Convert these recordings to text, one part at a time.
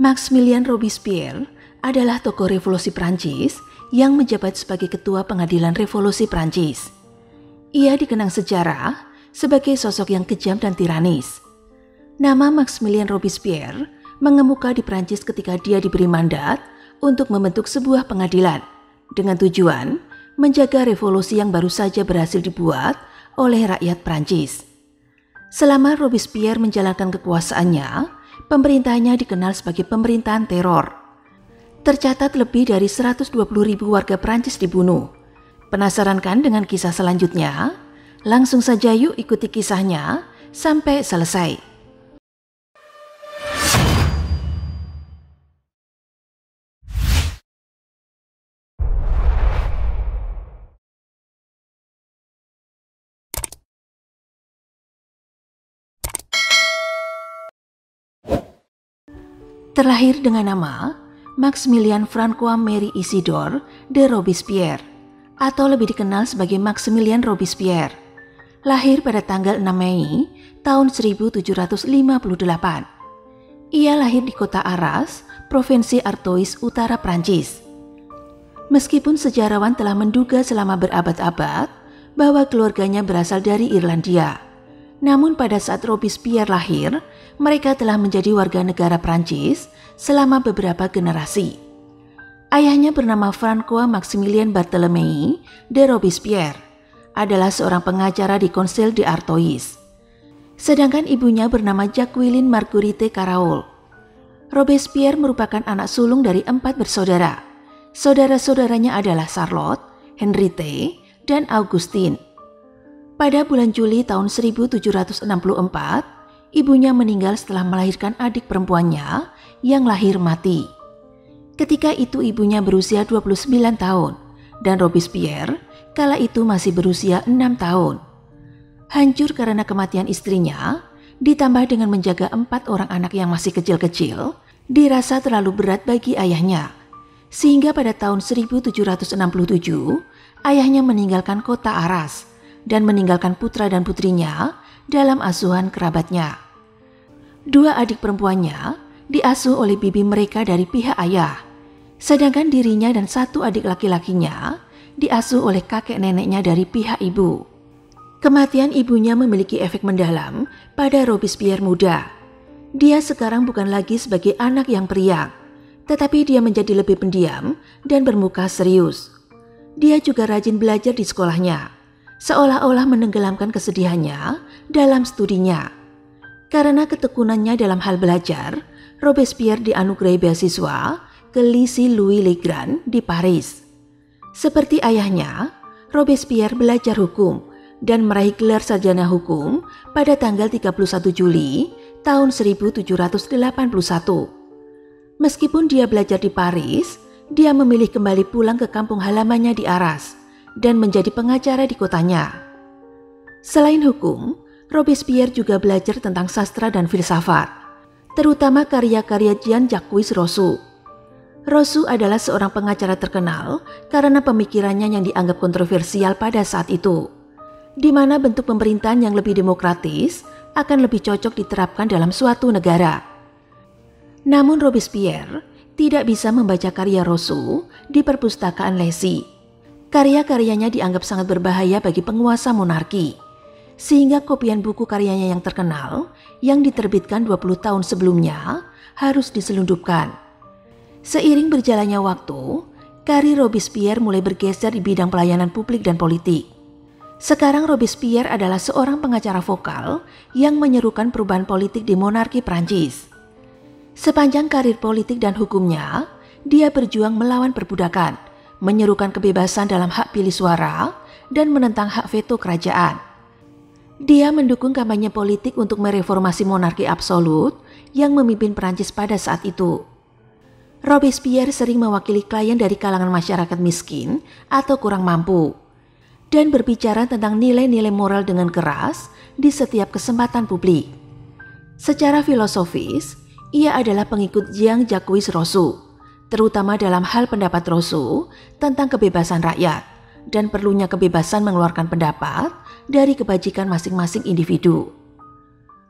Maximilien Robespierre adalah tokoh revolusi Prancis yang menjabat sebagai ketua pengadilan revolusi Prancis. Ia dikenang sejarah sebagai sosok yang kejam dan tiranis. Nama Maximilien Robespierre mengemuka di Prancis ketika dia diberi mandat untuk membentuk sebuah pengadilan dengan tujuan menjaga revolusi yang baru saja berhasil dibuat oleh rakyat Prancis. Selama Robespierre menjalankan kekuasaannya, pemerintahnya dikenal sebagai pemerintahan teror. Tercatat lebih dari 120 ribu warga Prancis dibunuh. Penasaran kan dengan kisah selanjutnya? Langsung saja yuk ikuti kisahnya sampai selesai. Terlahir dengan nama Maximilian Francois Marie Isidore de Robespierre atau lebih dikenal sebagai Maximilian Robespierre. Lahir pada tanggal 6 Mei tahun 1758. Ia lahir di kota Arras, Provinsi Artois Utara Prancis. Meskipun sejarawan telah menduga selama berabad-abad bahwa keluarganya berasal dari Irlandia, namun pada saat Robespierre lahir, mereka telah menjadi warga negara Prancis selama beberapa generasi. Ayahnya bernama Francois Maximilien Barthélemy de Robespierre, adalah seorang pengacara di Konsil de Artois. Sedangkan ibunya bernama Jacqueline Marguerite Caraol. Robespierre merupakan anak sulung dari empat bersaudara. Saudara-saudaranya adalah Charlotte, Henriette, dan Augustine. Pada bulan Juli tahun 1764, ibunya meninggal setelah melahirkan adik perempuannya yang lahir mati. Ketika itu ibunya berusia 29 tahun dan Robespierre kala itu masih berusia 6 tahun. Hancur karena kematian istrinya, ditambah dengan menjaga empat orang anak yang masih kecil-kecil, dirasa terlalu berat bagi ayahnya. Sehingga pada tahun 1767, ayahnya meninggalkan kota Aras dan meninggalkan putra dan putrinya dalam asuhan kerabatnya. Dua adik perempuannya diasuh oleh bibi mereka dari pihak ayah, sedangkan dirinya dan satu adik laki-lakinya diasuh oleh kakek neneknya dari pihak ibu. Kematian ibunya memiliki efek mendalam pada Robespierre muda. Dia sekarang bukan lagi sebagai anak yang periang, tetapi dia menjadi lebih pendiam dan bermuka serius. Dia juga rajin belajar di sekolahnya, seolah-olah menenggelamkan kesedihannya dalam studinya. Karena ketekunannya dalam hal belajar, Robespierre dianugerahi beasiswa ke Lycée Louis Le Grand di Paris. Seperti ayahnya, Robespierre belajar hukum dan meraih gelar sarjana hukum pada tanggal 31 Juli tahun 1781. Meskipun dia belajar di Paris, dia memilih kembali pulang ke kampung halamannya di Arras dan menjadi pengacara di kotanya. Selain hukum, Robespierre juga belajar tentang sastra dan filsafat, terutama karya-karya Jean-Jacques Rousseau. Rousseau adalah seorang pengacara terkenal karena pemikirannya yang dianggap kontroversial pada saat itu, di mana bentuk pemerintahan yang lebih demokratis akan lebih cocok diterapkan dalam suatu negara. Namun Robespierre tidak bisa membaca karya Rousseau di perpustakaan Lesi. Karya-karyanya dianggap sangat berbahaya bagi penguasa monarki sehingga kopian buku karyanya yang terkenal yang diterbitkan 20 tahun sebelumnya harus diselundupkan. Seiring berjalannya waktu, karir Robespierre mulai bergeser di bidang pelayanan publik dan politik. Sekarang Robespierre adalah seorang pengacara vokal yang menyerukan perubahan politik di monarki Prancis. Sepanjang karir politik dan hukumnya, dia berjuang melawan perbudakan, menyerukan kebebasan dalam hak pilih suara, dan menentang hak veto kerajaan. Dia mendukung kampanye politik untuk mereformasi monarki absolut yang memimpin Perancis pada saat itu. Robespierre sering mewakili klien dari kalangan masyarakat miskin atau kurang mampu dan berbicara tentang nilai-nilai moral dengan keras di setiap kesempatan publik. Secara filosofis, ia adalah pengikut Jean-Jacques Rousseau, terutama dalam hal pendapat Rousseau tentang kebebasan rakyat dan perlunya kebebasan mengeluarkan pendapat dari kebajikan masing-masing individu.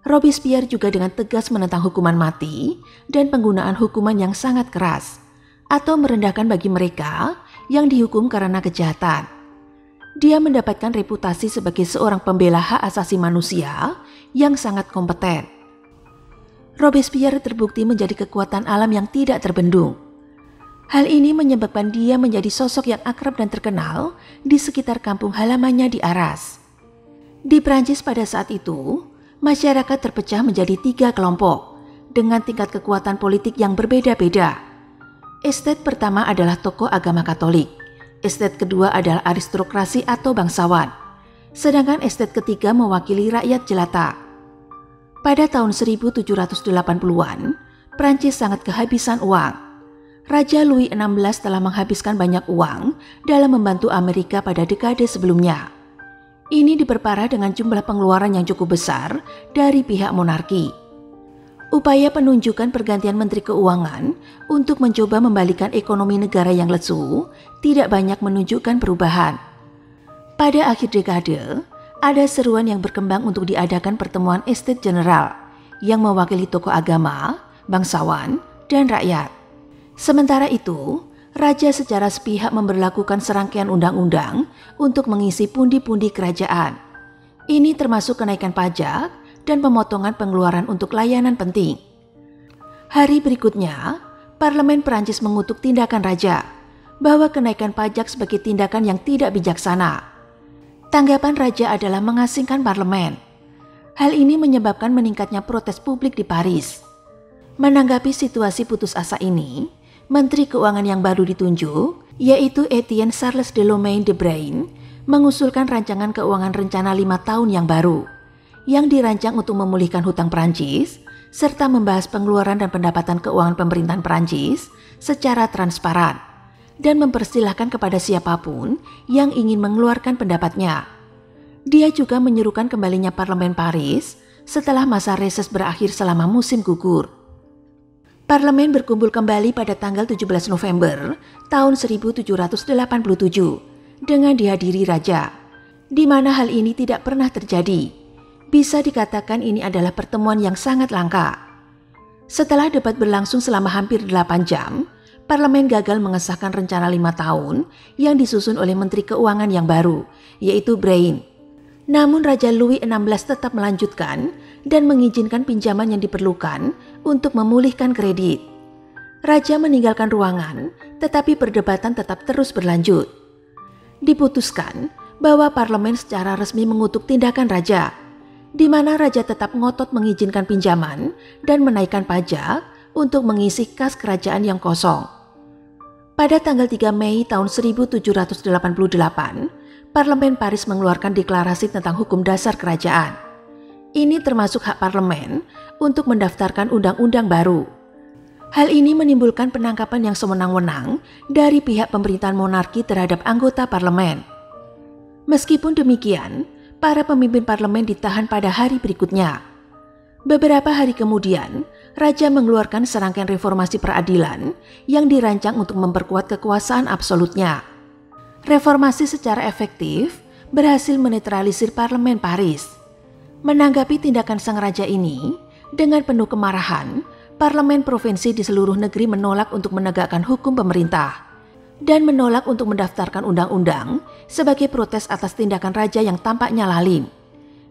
Robespierre juga dengan tegas menentang hukuman mati dan penggunaan hukuman yang sangat keras atau merendahkan bagi mereka yang dihukum karena kejahatan. Dia mendapatkan reputasi sebagai seorang pembela hak asasi manusia yang sangat kompeten. Robespierre terbukti menjadi kekuatan alam yang tidak terbendung. Hal ini menyebabkan dia menjadi sosok yang akrab dan terkenal di sekitar kampung halamannya di Arras. Di Prancis pada saat itu, masyarakat terpecah menjadi tiga kelompok dengan tingkat kekuatan politik yang berbeda-beda. Estet pertama adalah tokoh agama Katolik, estet kedua adalah aristokrasi atau bangsawan, sedangkan estet ketiga mewakili rakyat jelata. Pada tahun 1780-an, Prancis sangat kehabisan uang. Raja Louis XVI telah menghabiskan banyak uang dalam membantu Amerika pada dekade sebelumnya. Ini diperparah dengan jumlah pengeluaran yang cukup besar dari pihak monarki. Upaya penunjukan pergantian Menteri Keuangan untuk mencoba membalikan ekonomi negara yang lesu tidak banyak menunjukkan perubahan. Pada akhir dekade, ada seruan yang berkembang untuk diadakan pertemuan estate general yang mewakili tokoh agama, bangsawan, dan rakyat. Sementara itu, raja secara sepihak memberlakukan serangkaian undang-undang untuk mengisi pundi-pundi kerajaan. Ini termasuk kenaikan pajak dan pemotongan pengeluaran untuk layanan penting. Hari berikutnya, parlemen Perancis mengutuk tindakan raja bahwa kenaikan pajak sebagai tindakan yang tidak bijaksana. Tanggapan raja adalah mengasingkan parlemen. Hal ini menyebabkan meningkatnya protes publik di Paris. Menanggapi situasi putus asa ini, Menteri Keuangan yang baru ditunjuk, yaitu Etienne Charles de Lomain de Brain, mengusulkan rancangan keuangan rencana lima tahun yang baru, yang dirancang untuk memulihkan hutang Perancis, serta membahas pengeluaran dan pendapatan keuangan pemerintahan Perancis secara transparan, dan mempersilahkan kepada siapa pun yang ingin mengeluarkan pendapatnya. Dia juga menyerukan kembalinya parlemen Paris setelah masa reses berakhir selama musim gugur. Parlemen berkumpul kembali pada tanggal 17 November tahun 1787 dengan dihadiri raja, di mana hal ini tidak pernah terjadi. Bisa dikatakan ini adalah pertemuan yang sangat langka. Setelah debat berlangsung selama hampir 8 jam, parlemen gagal mengesahkan rencana lima tahun yang disusun oleh Menteri Keuangan yang baru, yaitu Brain. Namun Raja Louis XVI tetap melanjutkan dan mengizinkan pinjaman yang diperlukan untuk memulihkan kredit. Raja meninggalkan ruangan, tetapi perdebatan tetap terus berlanjut. Diputuskan bahwa parlemen secara resmi mengutuk tindakan raja, di mana raja tetap ngotot mengizinkan pinjaman dan menaikkan pajak untuk mengisi kas kerajaan yang kosong. Pada tanggal 3 Mei tahun 1788, Parlemen Paris mengeluarkan deklarasi tentang hukum dasar kerajaan. Ini termasuk hak parlemen untuk mendaftarkan undang-undang baru. Hal ini menimbulkan penangkapan yang sewenang-wenang dari pihak pemerintahan monarki terhadap anggota parlemen. Meskipun demikian, para pemimpin parlemen ditahan pada hari berikutnya. Beberapa hari kemudian, raja mengeluarkan serangkaian reformasi peradilan yang dirancang untuk memperkuat kekuasaan absolutnya. Reformasi secara efektif berhasil menetralisir parlemen Paris. Menanggapi tindakan sang raja ini, dengan penuh kemarahan, parlemen provinsi di seluruh negeri menolak untuk menegakkan hukum pemerintah dan menolak untuk mendaftarkan undang-undang sebagai protes atas tindakan raja yang tampaknya lalim.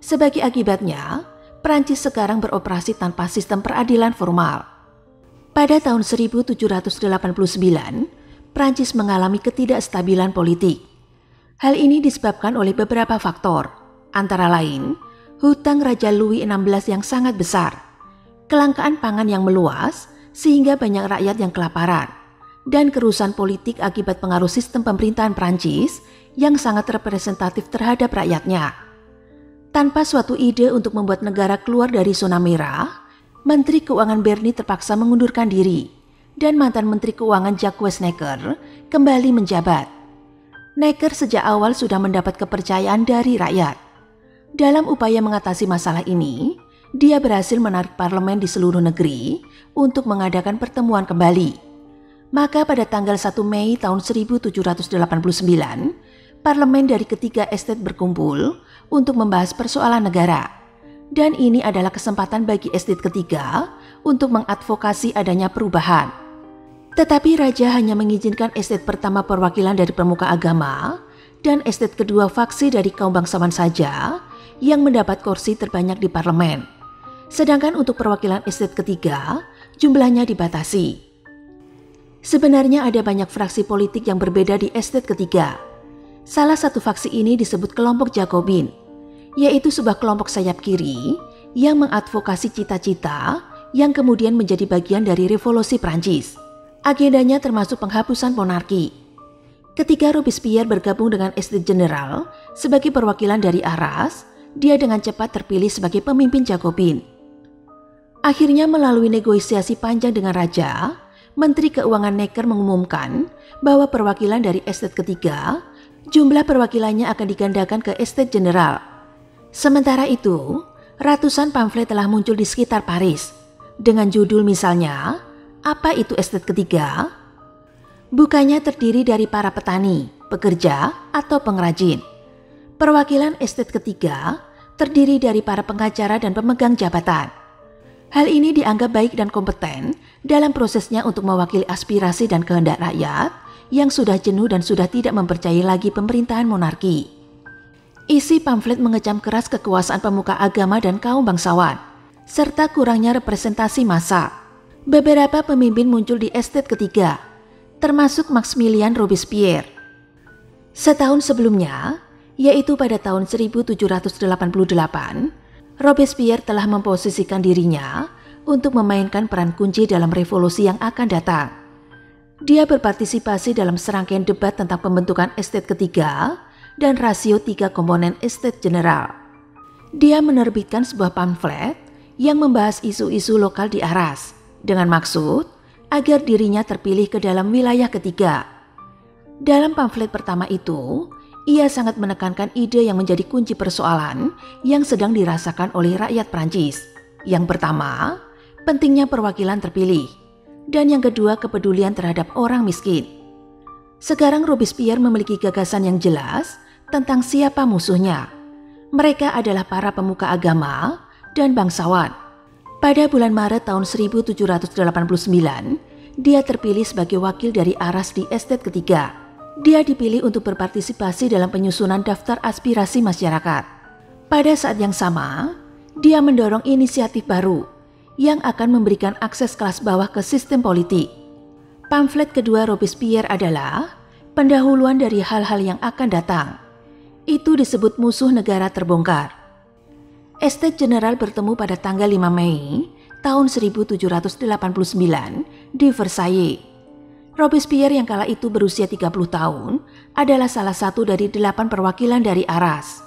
Sebagai akibatnya, Prancis sekarang beroperasi tanpa sistem peradilan formal. Pada tahun 1789, Prancis mengalami ketidakstabilan politik. Hal ini disebabkan oleh beberapa faktor, antara lain hutang Raja Louis XVI yang sangat besar, kelangkaan pangan yang meluas sehingga banyak rakyat yang kelaparan, dan kerusuhan politik akibat pengaruh sistem pemerintahan Prancis yang sangat representatif terhadap rakyatnya. Tanpa suatu ide untuk membuat negara keluar dari zona merah, Menteri Keuangan Bernie terpaksa mengundurkan diri dan mantan Menteri Keuangan Jacques Necker kembali menjabat. Necker sejak awal sudah mendapat kepercayaan dari rakyat. Dalam upaya mengatasi masalah ini, dia berhasil menarik parlemen di seluruh negeri untuk mengadakan pertemuan kembali. Maka pada tanggal 1 Mei tahun 1789, parlemen dari ketiga estate berkumpul untuk membahas persoalan negara. Dan ini adalah kesempatan bagi estate ketiga untuk mengadvokasi adanya perubahan. Tetapi raja hanya mengizinkan estate pertama perwakilan dari pemuka agama dan estate kedua faksi dari kaum bangsawan saja yang mendapat kursi terbanyak di parlemen. Sedangkan untuk perwakilan estate ketiga, jumlahnya dibatasi. Sebenarnya ada banyak fraksi politik yang berbeda di estate ketiga. Salah satu faksi ini disebut kelompok Jacobin, yaitu sebuah kelompok sayap kiri yang mengadvokasi cita-cita yang kemudian menjadi bagian dari revolusi Prancis. Agendanya termasuk penghapusan monarki. Ketika Robespierre bergabung dengan Estate General sebagai perwakilan dari Arras, dia dengan cepat terpilih sebagai pemimpin Jacobin. Akhirnya melalui negosiasi panjang dengan raja, Menteri Keuangan Necker mengumumkan bahwa perwakilan dari estate ketiga, jumlah perwakilannya akan digandakan ke estate general. Sementara itu, ratusan pamflet telah muncul di sekitar Paris dengan judul misalnya, apa itu estate ketiga? Bukannya terdiri dari para petani, pekerja, atau pengrajin. Perwakilan estate ketiga terdiri dari para pengacara dan pemegang jabatan. Hal ini dianggap baik dan kompeten dalam prosesnya untuk mewakili aspirasi dan kehendak rakyat yang sudah jenuh dan sudah tidak mempercayai lagi pemerintahan monarki. Isi pamflet mengecam keras kekuasaan pemuka agama dan kaum bangsawan, serta kurangnya representasi massa. Beberapa pemimpin muncul di estate ketiga, termasuk Maximilian Robespierre. Setahun sebelumnya, yaitu pada tahun 1788, Robespierre telah memposisikan dirinya untuk memainkan peran kunci dalam revolusi yang akan datang. Dia berpartisipasi dalam serangkaian debat tentang pembentukan estate ketiga dan rasio tiga komponen estate general. Dia menerbitkan sebuah pamflet yang membahas isu-isu lokal di Aras dengan maksud agar dirinya terpilih ke dalam wilayah ketiga. Dalam pamflet pertama itu, ia sangat menekankan ide yang menjadi kunci persoalan yang sedang dirasakan oleh rakyat Prancis. Yang pertama, pentingnya perwakilan terpilih, dan yang kedua kepedulian terhadap orang miskin. Sekarang Robespierre memiliki gagasan yang jelas tentang siapa musuhnya. Mereka adalah para pemuka agama dan bangsawan. Pada bulan Maret tahun 1789, dia terpilih sebagai wakil dari Aras di estate ketiga. Dia dipilih untuk berpartisipasi dalam penyusunan daftar aspirasi masyarakat. Pada saat yang sama, dia mendorong inisiatif baru yang akan memberikan akses kelas bawah ke sistem politik. Pamflet kedua Robespierre adalah pendahuluan dari hal-hal yang akan datang itu disebut musuh negara terbongkar. Estate General bertemu pada tanggal 5 Mei tahun 1789 di Versailles. Robespierre yang kala itu berusia 30 tahun adalah salah satu dari delapan perwakilan dari Aras.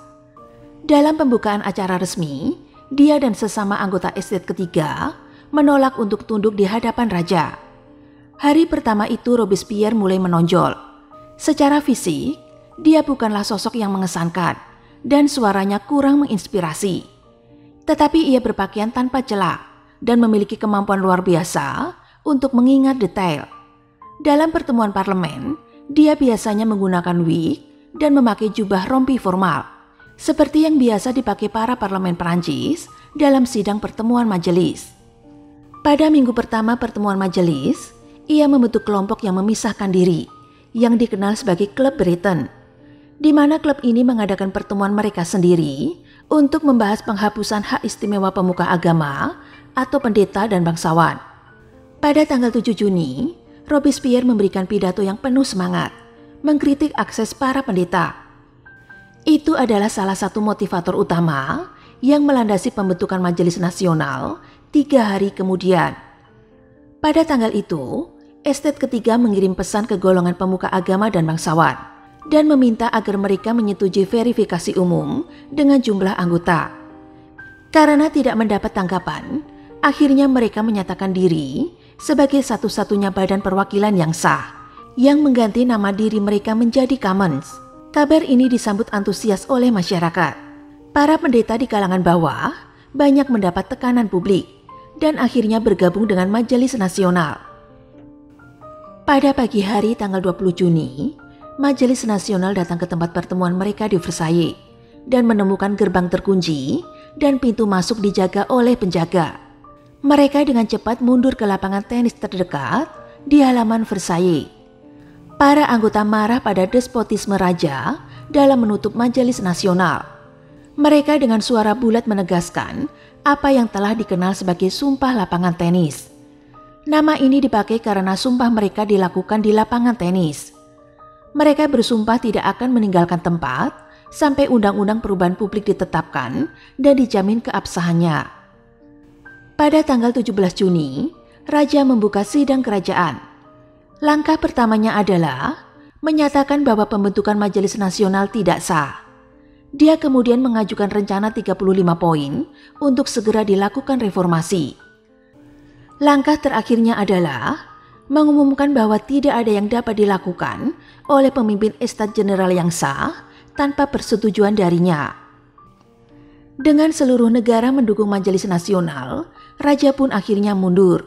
Dalam pembukaan acara resmi, dia dan sesama anggota estate ketiga menolak untuk tunduk di hadapan raja. Hari pertama itu Robespierre mulai menonjol. Secara fisik, dia bukanlah sosok yang mengesankan dan suaranya kurang menginspirasi. Tetapi ia berpakaian tanpa celah dan memiliki kemampuan luar biasa untuk mengingat detail. Dalam pertemuan parlemen, dia biasanya menggunakan wig dan memakai jubah rompi formal, seperti yang biasa dipakai para parlemen Perancis dalam sidang pertemuan majelis. Pada minggu pertama pertemuan majelis, ia membentuk kelompok yang memisahkan diri, yang dikenal sebagai Klub Britain di mana klub ini mengadakan pertemuan mereka sendiri untuk membahas penghapusan hak istimewa pemuka agama atau pendeta dan bangsawan. Pada tanggal 7 Juni, Robespierre memberikan pidato yang penuh semangat, mengkritik akses para pendeta. Itu adalah salah satu motivator utama yang melandasi pembentukan Majelis Nasional tiga hari kemudian. Pada tanggal itu, estet ketiga mengirim pesan ke golongan pemuka agama dan bangsawan dan meminta agar mereka menyetujui verifikasi umum dengan jumlah anggota. Karena tidak mendapat tanggapan, akhirnya mereka menyatakan diri sebagai satu-satunya badan perwakilan yang sah yang mengganti nama diri mereka menjadi Commons. Kabar ini disambut antusias oleh masyarakat. Para pendeta di kalangan bawah banyak mendapat tekanan publik dan akhirnya bergabung dengan Majelis Nasional. Pada pagi hari tanggal 20 Juni, Majelis Nasional datang ke tempat pertemuan mereka di Versailles dan menemukan gerbang terkunci dan pintu masuk dijaga oleh penjaga. Mereka dengan cepat mundur ke lapangan tenis terdekat di halaman Versailles. Para anggota marah pada despotisme raja dalam menutup majelis nasional. Mereka dengan suara bulat menegaskan apa yang telah dikenal sebagai sumpah lapangan tenis. Nama ini dipakai karena sumpah mereka dilakukan di lapangan tenis. Mereka bersumpah tidak akan meninggalkan tempat sampai undang-undang perubahan publik ditetapkan dan dijamin keabsahannya. Pada tanggal 17 Juni, Raja membuka sidang kerajaan. Langkah pertamanya adalah menyatakan bahwa pembentukan Majelis Nasional tidak sah. Dia kemudian mengajukan rencana 35 poin untuk segera dilakukan reformasi. Langkah terakhirnya adalah mengumumkan bahwa tidak ada yang dapat dilakukan oleh pemimpin Estat General yang sah tanpa persetujuan darinya. Dengan seluruh negara mendukung Majelis Nasional, Raja pun akhirnya mundur.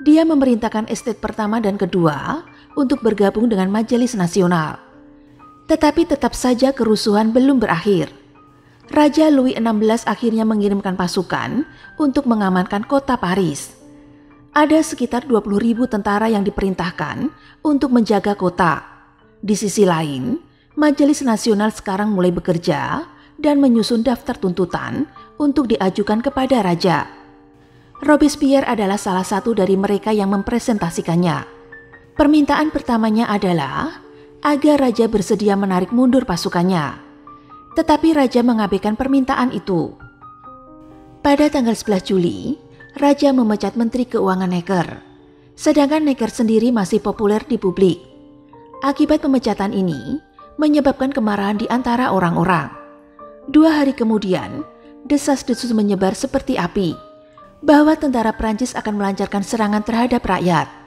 Dia memerintahkan estate pertama dan kedua untuk bergabung dengan Majelis Nasional. Tetapi tetap saja kerusuhan belum berakhir. Raja Louis XVI akhirnya mengirimkan pasukan untuk mengamankan kota Paris. Ada sekitar 20 ribu tentara yang diperintahkan untuk menjaga kota. Di sisi lain, Majelis Nasional sekarang mulai bekerja dan menyusun daftar tuntutan untuk diajukan kepada raja. Robespierre adalah salah satu dari mereka yang mempresentasikannya. Permintaan pertamanya adalah agar raja bersedia menarik mundur pasukannya. Tetapi raja mengabaikan permintaan itu. Pada tanggal 11 Juli, raja memecat Menteri Keuangan Necker. Sedangkan Necker sendiri masih populer di publik. Akibat pemecatan ini, menyebabkan kemarahan di antara orang-orang. Dua hari kemudian, desas-desus menyebar seperti api bahwa tentara Prancis akan melancarkan serangan terhadap rakyat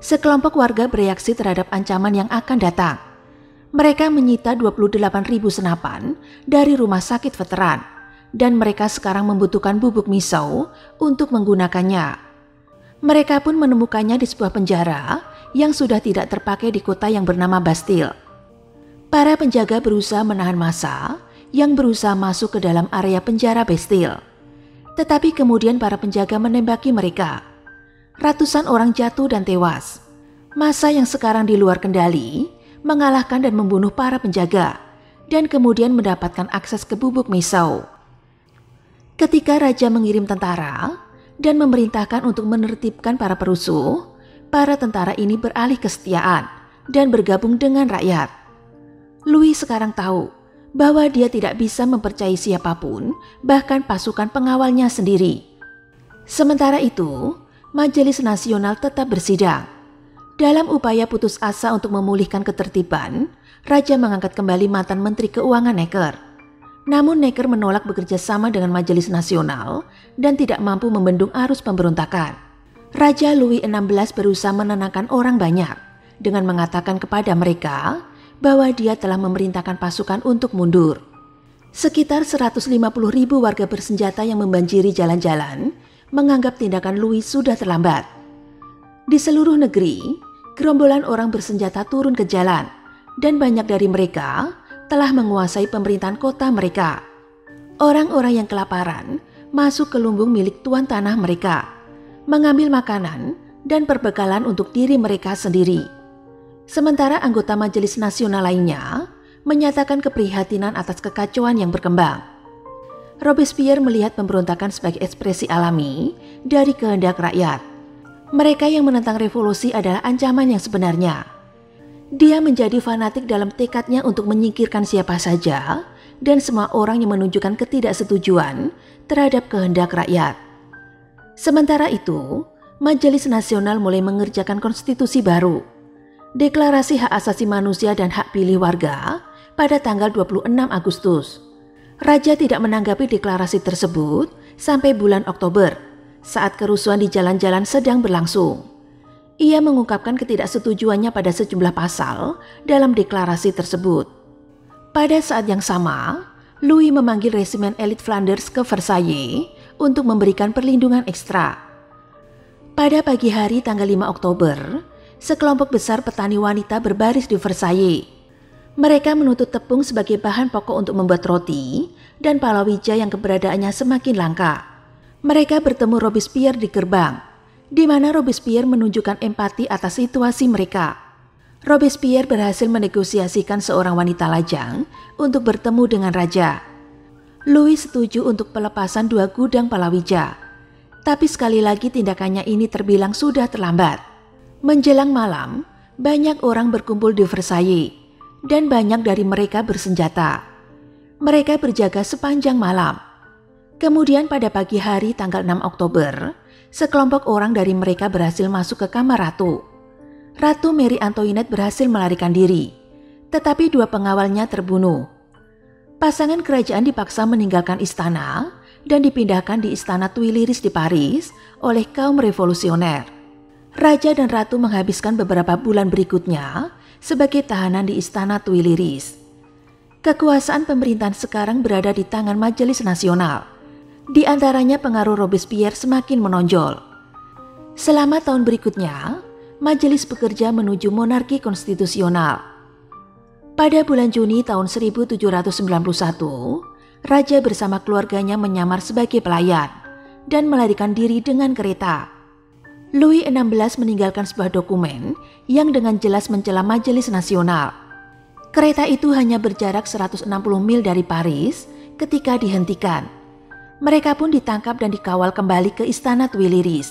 sekelompok warga bereaksi terhadap ancaman yang akan datang. Mereka menyita 28 ribu senapan dari rumah sakit veteran dan mereka sekarang membutuhkan bubuk misau untuk menggunakannya. Mereka pun menemukannya di sebuah penjara yang sudah tidak terpakai di kota yang bernama Bastille. Para penjaga berusaha menahan massa yang berusaha masuk ke dalam area penjara Bastille. Tetapi kemudian para penjaga menembaki mereka ratusan orang jatuh dan tewas. Masa yang sekarang di luar kendali mengalahkan dan membunuh para penjaga dan kemudian mendapatkan akses ke bubuk misau. Ketika raja mengirim tentara dan memerintahkan untuk menertibkan para perusuh, para tentara ini beralih kesetiaan dan bergabung dengan rakyat. Louis sekarang tahu bahwa dia tidak bisa mempercayai siapa pun, bahkan pasukan pengawalnya sendiri. Sementara itu, Majelis Nasional tetap bersidang. Dalam upaya putus asa untuk memulihkan ketertiban, Raja mengangkat kembali mantan Menteri Keuangan Necker. Namun Necker menolak bekerja sama dengan Majelis Nasional dan tidak mampu membendung arus pemberontakan. Raja Louis XVI berusaha menenangkan orang banyak dengan mengatakan kepada mereka bahwa dia telah memerintahkan pasukan untuk mundur. Sekitar 150 ribu warga bersenjata yang membanjiri jalan-jalan menganggap tindakan Louis sudah terlambat. Di seluruh negeri, gerombolan orang bersenjata turun ke jalan dan banyak dari mereka telah menguasai pemerintahan kota mereka. Orang-orang yang kelaparan masuk ke lumbung milik tuan tanah mereka, mengambil makanan dan perbekalan untuk diri mereka sendiri. Sementara anggota Majelis Nasional lainnya menyatakan keprihatinan atas kekacauan yang berkembang. Robespierre melihat pemberontakan sebagai ekspresi alami dari kehendak rakyat. Mereka yang menentang revolusi adalah ancaman yang sebenarnya. Dia menjadi fanatik dalam tekadnya untuk menyingkirkan siapa saja dan semua orang yang menunjukkan ketidaksetujuan terhadap kehendak rakyat. Sementara itu, Majelis Nasional mulai mengerjakan konstitusi baru. Deklarasi hak asasi manusia dan hak pilih warga pada tanggal 26 Agustus Raja tidak menanggapi deklarasi tersebut sampai bulan Oktober saat kerusuhan di jalan-jalan sedang berlangsung. Ia mengungkapkan ketidaksetujuannya pada sejumlah pasal dalam deklarasi tersebut. Pada saat yang sama, Louis memanggil resimen elit Flanders ke Versailles untuk memberikan perlindungan ekstra. Pada pagi hari tanggal 5 Oktober, sekelompok besar petani wanita berbaris di Versailles Mereka menuntut tepung sebagai bahan pokok untuk membuat roti dan palawija yang keberadaannya semakin langka. Mereka bertemu Robespierre di gerbang, di mana Robespierre menunjukkan empati atas situasi mereka. Robespierre berhasil menegosiasikan seorang wanita lajang untuk bertemu dengan raja. Louis setuju untuk pelepasan dua gudang palawija. Tapi sekali lagi tindakannya ini terbilang sudah terlambat. Menjelang malam, banyak orang berkumpul di Versailles dan banyak dari mereka bersenjata. Mereka berjaga sepanjang malam. Kemudian pada pagi hari tanggal 6 Oktober, sekelompok orang dari mereka berhasil masuk ke kamar ratu. Ratu Mary Antoinette berhasil melarikan diri, tetapi dua pengawalnya terbunuh. Pasangan kerajaan dipaksa meninggalkan istana dan dipindahkan di istana Tuileries di Paris oleh kaum revolusioner. Raja dan ratu menghabiskan beberapa bulan berikutnya sebagai tahanan di Istana Tuileries. Kekuasaan pemerintahan sekarang berada di tangan Majelis Nasional. Di antaranya pengaruh Robespierre semakin menonjol. Selama tahun berikutnya, Majelis bekerja menuju monarki konstitusional. Pada bulan Juni tahun 1791, Raja bersama keluarganya menyamar sebagai pelayan dan melarikan diri dengan kereta. Louis XVI meninggalkan sebuah dokumen yang dengan jelas mencela Majelis Nasional. Kereta itu hanya berjarak 160 mil dari Paris ketika dihentikan. Mereka pun ditangkap dan dikawal kembali ke Istana Tuileries.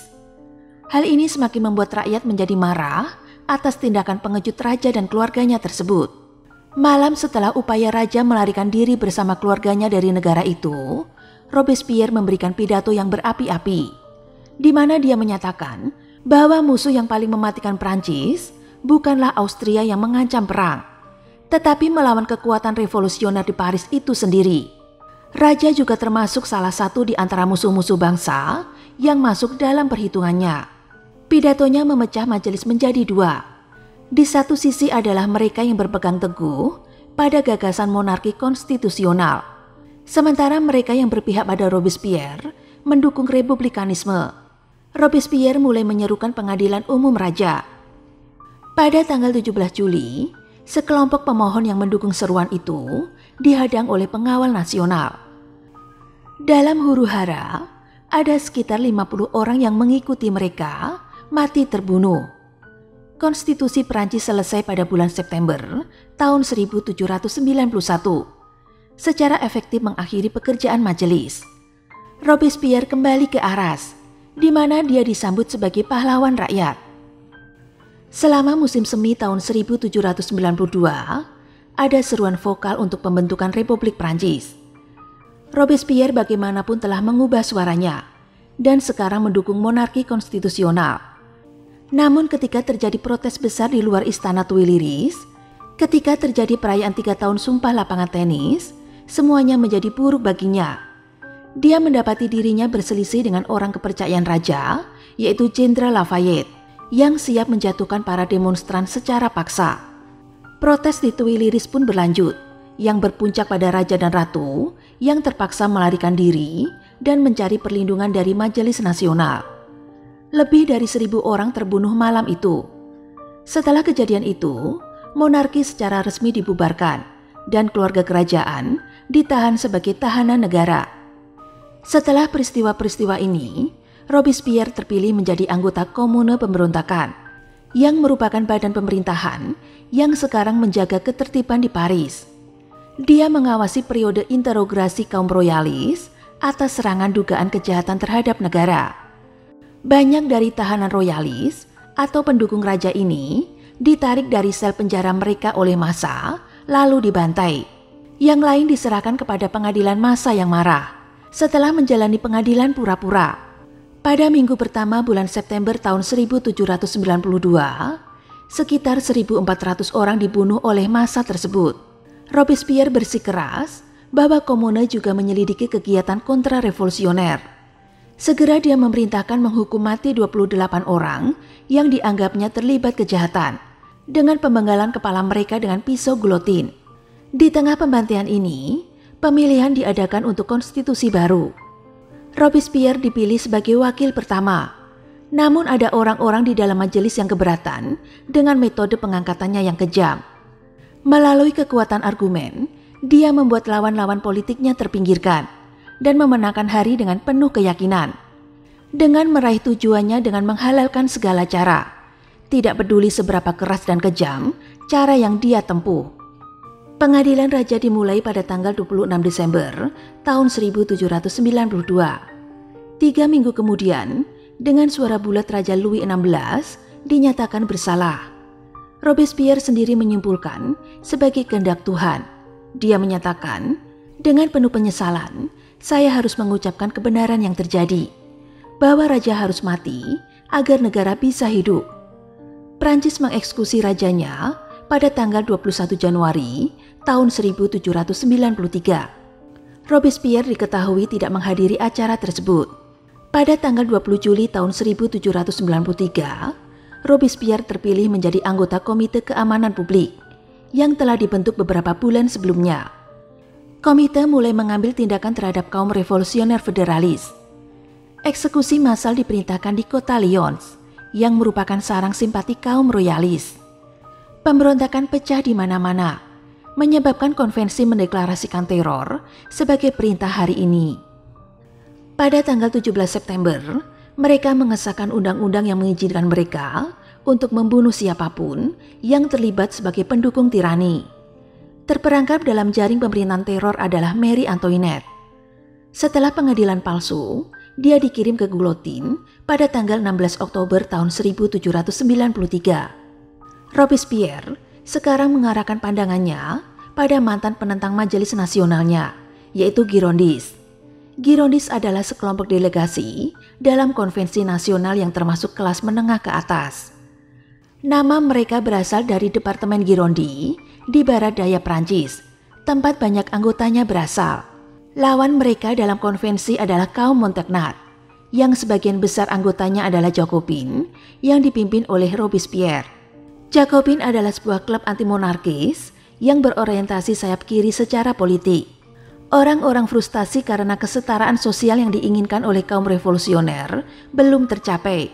Hal ini semakin membuat rakyat menjadi marah atas tindakan pengejut raja dan keluarganya tersebut. Malam setelah upaya raja melarikan diri bersama keluarganya dari negara itu, Robespierre memberikan pidato yang berapi-api di mana dia menyatakan bahwa musuh yang paling mematikan Prancis bukanlah Austria yang mengancam perang, tetapi melawan kekuatan revolusioner di Paris itu sendiri. Raja juga termasuk salah satu di antara musuh-musuh bangsa yang masuk dalam perhitungannya. Pidatonya memecah majelis menjadi dua. Di satu sisi adalah mereka yang berpegang teguh pada gagasan monarki konstitusional, sementara mereka yang berpihak pada Robespierre mendukung republikanisme. Robespierre mulai menyerukan pengadilan umum raja. Pada tanggal 17 Juli, sekelompok pemohon yang mendukung seruan itu dihadang oleh pengawal nasional. Dalam huru hara, ada sekitar 50 orang yang mengikuti mereka mati terbunuh. Konstitusi Prancis selesai pada bulan September tahun 1791 secara efektif mengakhiri pekerjaan majelis. Robespierre kembali ke Arras di mana dia disambut sebagai pahlawan rakyat. Selama musim semi tahun 1792, ada seruan vokal untuk pembentukan Republik Prancis. Robespierre bagaimanapun telah mengubah suaranya dan sekarang mendukung monarki konstitusional. Namun ketika terjadi protes besar di luar istana Tuileries, ketika terjadi perayaan tiga tahun sumpah lapangan tenis, semuanya menjadi buruk baginya dia mendapati dirinya berselisih dengan orang kepercayaan raja, yaitu Jenderal Lafayette, yang siap menjatuhkan para demonstran secara paksa. Protes di Tuileries pun berlanjut, yang berpuncak pada raja dan ratu yang terpaksa melarikan diri dan mencari perlindungan dari Majelis Nasional. Lebih dari seribu orang terbunuh malam itu. Setelah kejadian itu, monarki secara resmi dibubarkan dan keluarga kerajaan ditahan sebagai tahanan negara. Setelah peristiwa-peristiwa ini, Robespierre terpilih menjadi anggota Komune Pemberontakan, yang merupakan badan pemerintahan yang sekarang menjaga ketertiban di Paris. Dia mengawasi periode interogasi kaum royalis atas serangan dugaan kejahatan terhadap negara. Banyak dari tahanan royalis atau pendukung raja ini ditarik dari sel penjara mereka oleh massa, lalu dibantai. Yang lain diserahkan kepada pengadilan massa yang marah setelah menjalani pengadilan pura-pura. Pada minggu pertama bulan September tahun 1792, sekitar 1.400 orang dibunuh oleh massa tersebut. Robespierre bersikeras bahwa Komune juga menyelidiki kegiatan kontra-revolusioner. Segera dia memerintahkan menghukum mati 28 orang yang dianggapnya terlibat kejahatan dengan pembenggalan kepala mereka dengan pisau gulotin. Di tengah pembantian ini, pemilihan diadakan untuk konstitusi baru. Robespierre dipilih sebagai wakil pertama. Namun ada orang-orang di dalam majelis yang keberatan dengan metode pengangkatannya yang kejam. Melalui kekuatan argumen, dia membuat lawan-lawan politiknya terpinggirkan dan memenangkan hari dengan penuh keyakinan. Dengan meraih tujuannya dengan menghalalkan segala cara, tidak peduli seberapa keras dan kejam cara yang dia tempuh. Pengadilan raja dimulai pada tanggal 26 Desember tahun 1792. Tiga minggu kemudian, dengan suara bulat Raja Louis XVI dinyatakan bersalah. Robespierre sendiri menyimpulkan sebagai kehendak Tuhan. Dia menyatakan, dengan penuh penyesalan, saya harus mengucapkan kebenaran yang terjadi, bahwa raja harus mati agar negara bisa hidup. Prancis mengeksekusi rajanya pada tanggal 21 Januari tahun 1793. Robespierre diketahui tidak menghadiri acara tersebut. Pada tanggal 20 Juli tahun 1793, Robespierre terpilih menjadi anggota Komite Keamanan Publik yang telah dibentuk beberapa bulan sebelumnya. Komite mulai mengambil tindakan terhadap kaum revolusioner federalis. Eksekusi massal diperintahkan di kota Lyons, yang merupakan sarang simpati kaum royalis. Pemberontakan pecah di mana-mana, menyebabkan konvensi mendeklarasikan teror sebagai perintah hari ini. Pada tanggal 17 September, mereka mengesahkan undang-undang yang mengizinkan mereka untuk membunuh siapa pun yang terlibat sebagai pendukung tirani. Terperangkap dalam jaring pemerintahan teror adalah Mary Antoinette. Setelah pengadilan palsu, dia dikirim ke gulotin pada tanggal 16 Oktober tahun 1793. Robespierre sekarang mengarahkan pandangannya pada mantan penentang majelis nasionalnya, yaitu Girondis. Girondis adalah sekelompok delegasi dalam konvensi nasional yang termasuk kelas menengah ke atas. Nama mereka berasal dari Departemen Girondi di barat daya Prancis, tempat banyak anggotanya berasal. Lawan mereka dalam konvensi adalah kaum Montagnat, yang sebagian besar anggotanya adalah Jacobin yang dipimpin oleh Robespierre. Jacobin adalah sebuah klub anti-monarkis yang berorientasi sayap kiri secara politik. Orang-orang frustasi karena kesetaraan sosial yang diinginkan oleh kaum revolusioner belum tercapai.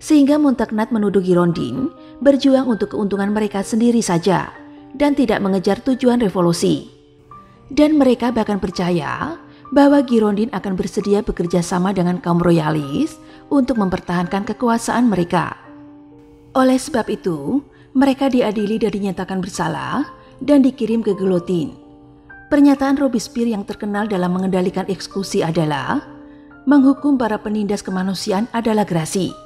Sehingga Montagnat menuduh Girondin berjuang untuk keuntungan mereka sendiri saja dan tidak mengejar tujuan revolusi. Dan mereka bahkan percaya bahwa Girondin akan bersedia bekerja sama dengan kaum royalis untuk mempertahankan kekuasaan mereka. Oleh sebab itu, mereka diadili dan dinyatakan bersalah dan dikirim ke gelotin. Pernyataan Robespierre yang terkenal dalam mengendalikan eksekusi adalah menghukum para penindas kemanusiaan adalah grasi,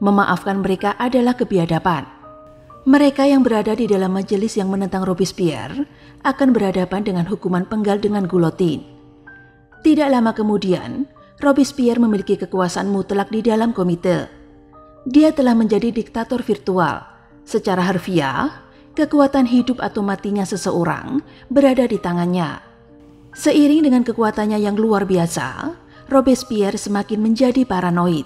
memaafkan mereka adalah kebiadaban. Mereka yang berada di dalam majelis yang menentang Robespierre akan berhadapan dengan hukuman penggal dengan gulotin. Tidak lama kemudian, Robespierre memiliki kekuasaan mutlak di dalam komite dia telah menjadi diktator virtual. Secara harfiah, kekuatan hidup atau matinya seseorang berada di tangannya. Seiring dengan kekuatannya yang luar biasa, Robespierre semakin menjadi paranoid.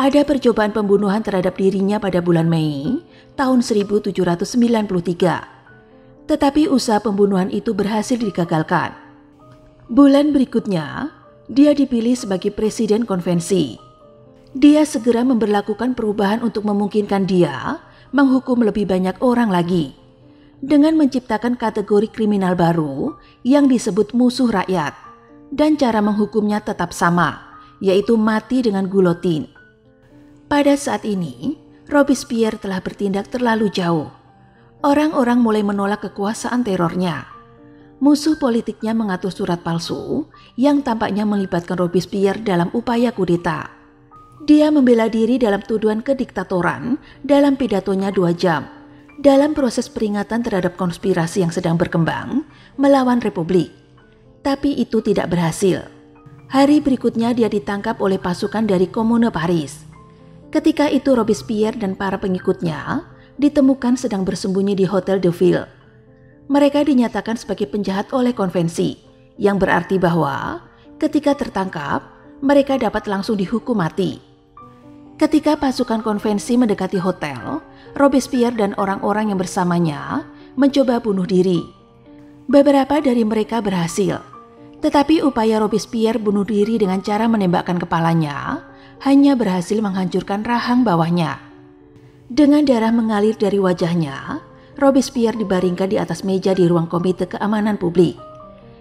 Ada percobaan pembunuhan terhadap dirinya pada bulan Mei tahun 1793. Tetapi usaha pembunuhan itu berhasil digagalkan. Bulan berikutnya, dia dipilih sebagai presiden konvensi dia segera memperlakukan perubahan untuk memungkinkan dia menghukum lebih banyak orang lagi dengan menciptakan kategori kriminal baru yang disebut musuh rakyat dan cara menghukumnya tetap sama, yaitu mati dengan gulotin. Pada saat ini, Robespierre telah bertindak terlalu jauh. Orang-orang mulai menolak kekuasaan terornya. Musuh politiknya mengatur surat palsu yang tampaknya melibatkan Robespierre dalam upaya kudeta. Dia membela diri dalam tuduhan kediktatoran dalam pidatonya dua jam dalam proses peringatan terhadap konspirasi yang sedang berkembang melawan Republik. Tapi itu tidak berhasil. Hari berikutnya dia ditangkap oleh pasukan dari Komune Paris. Ketika itu Robespierre dan para pengikutnya ditemukan sedang bersembunyi di Hotel de Ville. Mereka dinyatakan sebagai penjahat oleh konvensi, yang berarti bahwa ketika tertangkap, mereka dapat langsung dihukum mati. Ketika pasukan konvensi mendekati hotel, Robespierre dan orang-orang yang bersamanya mencoba bunuh diri. Beberapa dari mereka berhasil, tetapi upaya Robespierre bunuh diri dengan cara menembakkan kepalanya hanya berhasil menghancurkan rahang bawahnya. Dengan darah mengalir dari wajahnya, Robespierre dibaringkan di atas meja di ruang komite keamanan publik.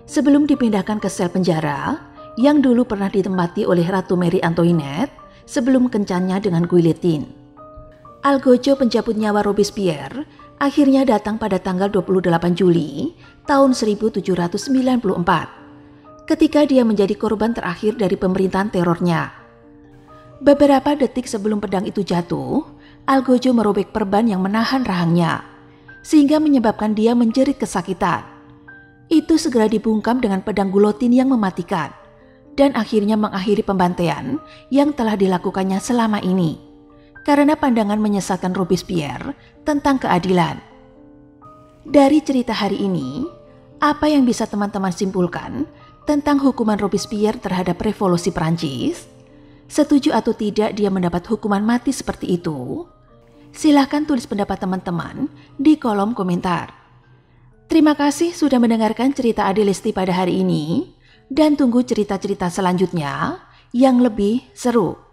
Sebelum dipindahkan ke sel penjara, yang dulu pernah ditempati oleh Ratu Mary Antoinette sebelum kencannya dengan guillotine. Algojo penjabut nyawa Robespierre akhirnya datang pada tanggal 28 Juli tahun 1794 ketika dia menjadi korban terakhir dari pemerintahan terornya. Beberapa detik sebelum pedang itu jatuh, Algojo merobek perban yang menahan rahangnya, sehingga menyebabkan dia menjerit kesakitan. Itu segera dibungkam dengan pedang gulotin yang mematikan, dan akhirnya mengakhiri pembantaian yang telah dilakukannya selama ini, karena pandangan menyesatkan Robespierre tentang keadilan. Dari cerita hari ini, apa yang bisa teman-teman simpulkan tentang hukuman Robespierre terhadap revolusi Prancis? Setuju atau tidak dia mendapat hukuman mati seperti itu? Silahkan tulis pendapat teman-teman di kolom komentar. Terima kasih sudah mendengarkan cerita Adelisti pada hari ini dan tunggu cerita-cerita selanjutnya yang lebih seru.